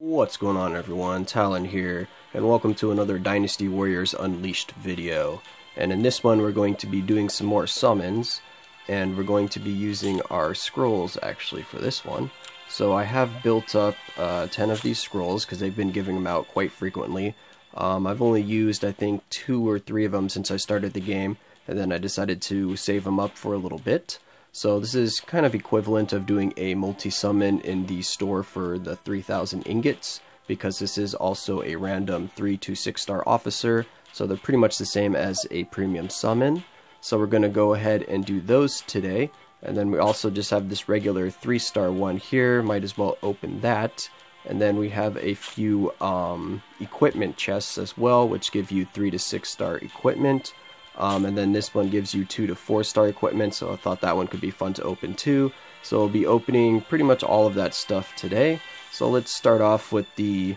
What's going on everyone, Talen here, and welcome to another Dynasty Warriors Unleashed video. And in this one we're going to be doing some more summons, and we're going to be using our scrolls actually for this one. So I have built up uh, 10 of these scrolls because they've been giving them out quite frequently. Um, I've only used I think two or three of them since I started the game, and then I decided to save them up for a little bit. So this is kind of equivalent of doing a multi-summon in the store for the 3000 ingots, because this is also a random 3 to 6 star officer, so they're pretty much the same as a premium summon. So we're going to go ahead and do those today, and then we also just have this regular 3 star one here, might as well open that. And then we have a few um, equipment chests as well, which give you 3 to 6 star equipment. Um, and then this one gives you two to four star equipment, so I thought that one could be fun to open too. So we'll be opening pretty much all of that stuff today. So let's start off with the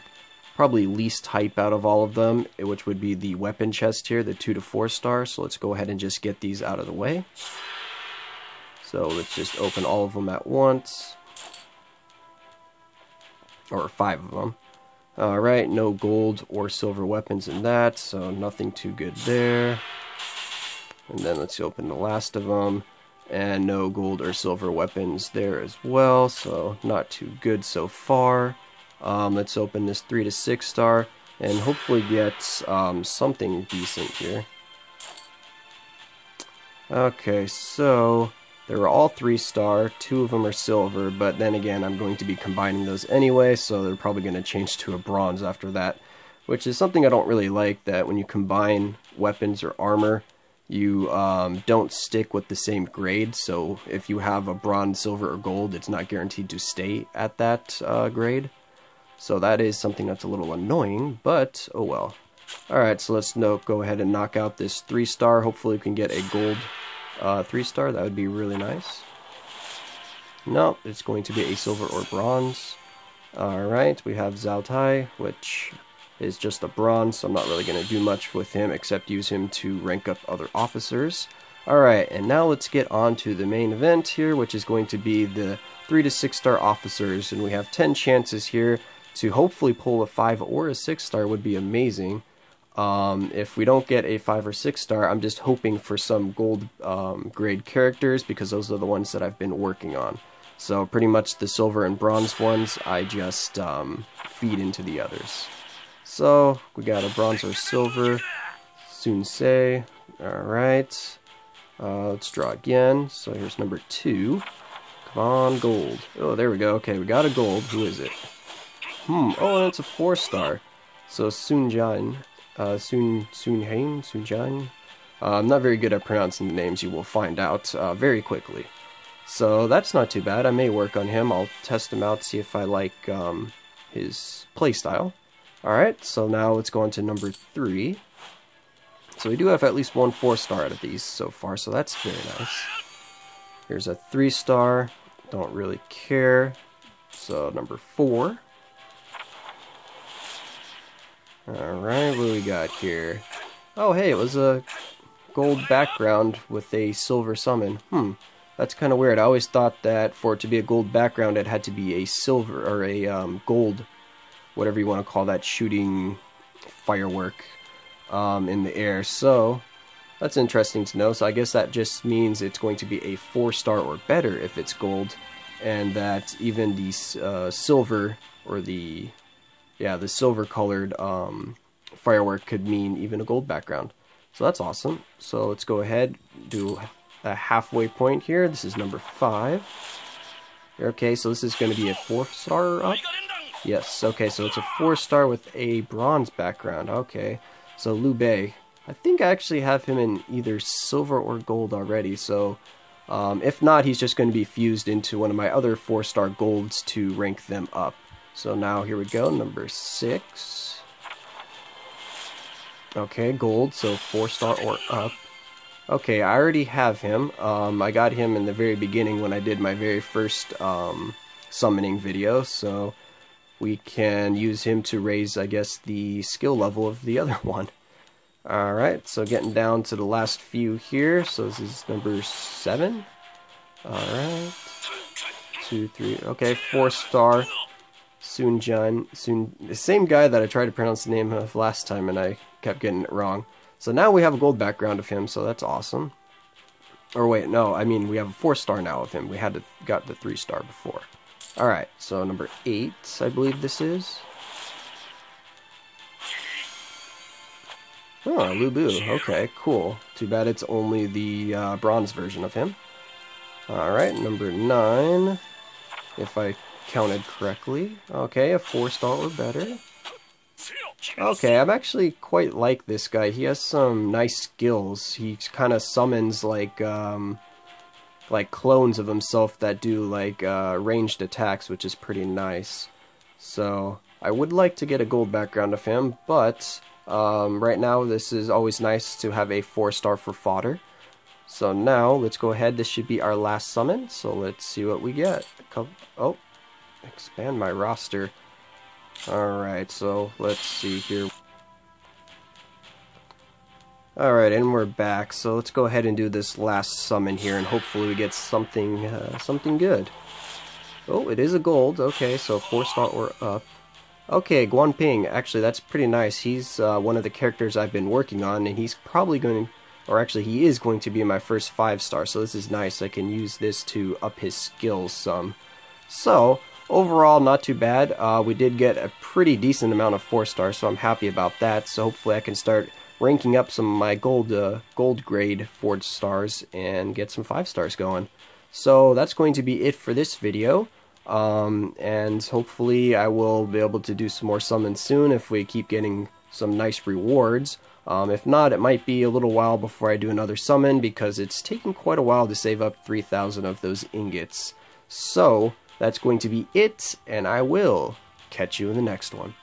probably least hype out of all of them, which would be the weapon chest here, the two to four star. So let's go ahead and just get these out of the way. So let's just open all of them at once. Or five of them. Alright, no gold or silver weapons in that, so nothing too good there. And then let's open the last of them. And no gold or silver weapons there as well, so not too good so far. Um, let's open this 3 to 6 star and hopefully get um, something decent here. Okay, so they were all 3 star, two of them are silver, but then again I'm going to be combining those anyway, so they're probably going to change to a bronze after that. Which is something I don't really like, that when you combine weapons or armor, you um, don't stick with the same grade. So if you have a bronze, silver, or gold, it's not guaranteed to stay at that uh, grade. So that is something that's a little annoying, but oh well. Alright, so let's no go ahead and knock out this 3 star. Hopefully we can get a gold uh, 3 star. That would be really nice. No, it's going to be a silver or bronze. Alright, we have Zhao Tai, which is just a bronze, so I'm not really going to do much with him except use him to rank up other officers. Alright, and now let's get on to the main event here, which is going to be the 3 to 6 star officers, and we have 10 chances here to hopefully pull a 5 or a 6 star would be amazing. Um, if we don't get a 5 or 6 star, I'm just hoping for some gold um, grade characters because those are the ones that I've been working on. So pretty much the silver and bronze ones, I just um, feed into the others. So, we got a bronze or silver. Sun Ce. Alright. Uh, let's draw again. So here's number two. Come on, gold. Oh, there we go. Okay, we got a gold. Who is it? Hmm. Oh, and it's a four star. So Sun Jian. Uh, Sun, Sun Hain? Sun Jian? Uh, I'm not very good at pronouncing the names. You will find out uh, very quickly. So that's not too bad. I may work on him. I'll test him out, see if I like um, his playstyle. Alright, so now let's go on to number three. So we do have at least one four star out of these so far, so that's very nice. Here's a three star, don't really care. So number four. Alright, what do we got here? Oh hey, it was a gold background with a silver summon. Hmm, that's kind of weird. I always thought that for it to be a gold background, it had to be a silver or a um, gold whatever you want to call that shooting firework um, in the air. So that's interesting to know. So I guess that just means it's going to be a four star or better if it's gold, and that even the uh, silver or the yeah the silver colored um, firework could mean even a gold background. So that's awesome. So let's go ahead do a halfway point here. This is number five. Okay, so this is going to be a four star up. Yes, okay, so it's a 4-star with a bronze background. Okay, so Liu Bei. I think I actually have him in either silver or gold already, so um, if not, he's just going to be fused into one of my other 4-star golds to rank them up. So now here we go, number 6. Okay, gold, so 4-star or up. Okay, I already have him. Um, I got him in the very beginning when I did my very first um, summoning video, so we can use him to raise, I guess, the skill level of the other one. Alright, so getting down to the last few here. So this is number seven. Alright. Two, three. Okay, four star. Sunjun, Sun, the same guy that I tried to pronounce the name of last time and I kept getting it wrong. So now we have a gold background of him, so that's awesome. Or wait, no, I mean we have a four star now of him. We had to, got the three star before. Alright, so number eight, I believe this is. Oh, Lu Bu. Okay, cool. Too bad it's only the uh, bronze version of him. Alright, number nine. If I counted correctly. Okay, a four star or better. Okay, I'm actually quite like this guy. He has some nice skills. He kind of summons like um, like clones of himself that do like uh, ranged attacks, which is pretty nice. So I would like to get a gold background of him, but um, right now this is always nice to have a four star for fodder. So now let's go ahead. This should be our last summon. So let's see what we get. Oh, expand my roster. Alright, so let's see here. Alright, and we're back. So let's go ahead and do this last summon here, and hopefully we get something, uh, something good. Oh, it is a gold. Okay, so four star or up. Okay, Guan Ping. Actually, that's pretty nice. He's uh, one of the characters I've been working on, and he's probably going, or actually, he is going to be my first five star. So this is nice. I can use this to up his skills some. So overall not too bad. Uh, we did get a pretty decent amount of four stars, so I'm happy about that. So hopefully I can start ranking up some of my gold uh, gold grade four stars and get some five stars going. So that's going to be it for this video. Um, and hopefully I will be able to do some more summons soon if we keep getting some nice rewards. Um, if not, it might be a little while before I do another summon because it's taken quite a while to save up 3,000 of those ingots. So, that's going to be it, and I will catch you in the next one.